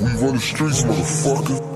We run the streets, motherfucker.